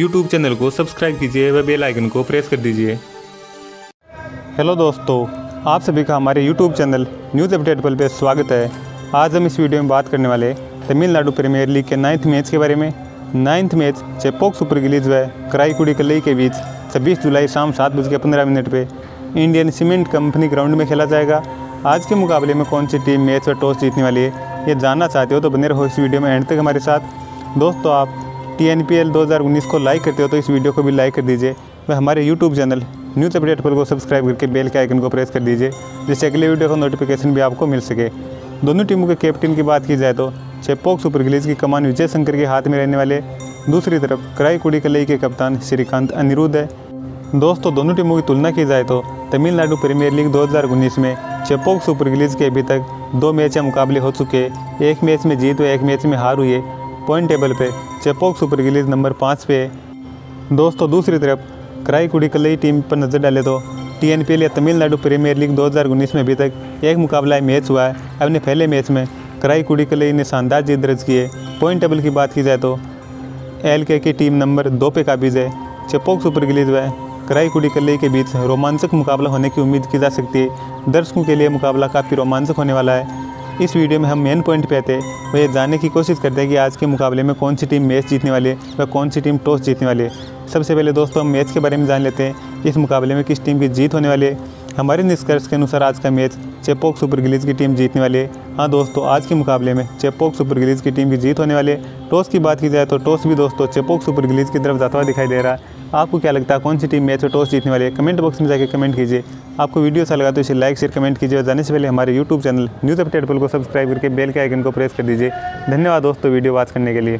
YouTube channel को subscribe कीजिए व बेल आइकन को प्रेस कर दीजिए। हेलो दोस्तों, आप सभी का हमारे यूट्यूब चैनल न्यूज़ अपडेट पल पे स्वागत है। आज हम इस वीडियो में बात करने वाले तमिलनाडु प्रीमियर लीग के नाइन्थ मैच के बारे में। Ninth match Chepauk super Gillies व कराईकुड़ी कलई के बीच 26 जुलाई शाम सात बज के पंद्रह मिनट पर इंडियन सीमेंट कंपनी ग्राउंड में खेला जाएगा। आज के मुकाबले में कौन सी टीम मैच व टॉस जीतने वाली है, ये जानना चाहते हो तो बने रहो इस वीडियो में एंड तक हमारे साथ। दोस्तों, आप टी एन पी एल दो हज़ार उन्नीस को लाइक करते हो तो इस वीडियो को भी लाइक कर दीजिए व हमारे यूट्यूब चैनल न्यूज़ अपडेट पर को सब्सक्राइब करके बेल के आइकन को प्रेस कर दीजिए, जिससे अगले वीडियो का नोटिफिकेशन भी आपको मिल सके। दोनों टीमों के कैप्टन की बात की जाए तो चेपोक सुपर गिलीज की कमान विजय शंकर के हाथ में रहने वाले दूसरी तरफ़ कराई कुड़ी कलई के कप्तान श्रीकांत अनिरुद्ध है। दोस्तों, दोनों टीमों की तुलना की जाए तो तमिलनाडु प्रीमियर लीग 2019 में चेपोक सुपर गिलीज के अभी तक दो मैच मुकाबले हो चुके एक मैच में जीत व एक मैच में हार हुई है। पॉइंट टेबल पे चेपोक सुपर गिलीज नंबर पाँच पे है। दोस्तों, दूसरी तरफ़ कराई कुड़ी कलई टीम पर नज़र डाले तो टी एन पी एल या तमिलनाडु प्रीमियर लीग 2019 में अभी तक एक मुकाबला मैच हुआ है। अपने पहले मैच में कराई कुड़ी कलई ने शानदार जीत दर्ज की है। पॉइंट टेबल की बात की जाए तो एल के की टीम नंबर दो पे काबिज है। चेपोक सुपर गिलीज व कराई कुड़ी कलई के बीच रोमांचक मुकाबला होने की उम्मीद की जा सकती है। दर्शकों के लिए मुकाबला काफ़ी रोमांचक होने वाला है। इस वीडियो में हम मेन पॉइंट पे आते हैं वह जानने की कोशिश करते हैं कि आज के मुकाबले में कौन सी टीम मैच जीतने वाली है व कौन सी टीम टॉस जीतने वाली है। सबसे पहले दोस्तों, हम मैच के बारे में जान लेते हैं इस मुकाबले में किस टीम की जीत होने वाली है। हमारे निष्कर्ष के अनुसार आज का मैच चेपोक सुपर गिलीज की टीम जीतने वाली है। हाँ दोस्तों, आज के मुकाबले में चेपोक सुपर गिलीज की टीम की जीत होने वाली है। टॉस की बात की जाए तो टॉस भी दोस्तों चेपोक सुपर गिलीज की तरफ़ जाता हुआ दिखाई दे रहा है। आपको क्या लगता है, कौन सी टीम मैच में टॉस जीतने वाली है? कमेंट बॉक्स में जाकर कमेंट कीजिए। आपको वीडियो अच्छा लगा तो इसे लाइक, शेयर, कमेंट कीजिए और जाने से पहले हमारे यूट्यूब चैनल न्यूज़ अपडेट को सब्सक्राइब करके बेल के आइकन को प्रेस कर दीजिए। धन्यवाद दोस्तों वीडियो वॉच करने के लिए।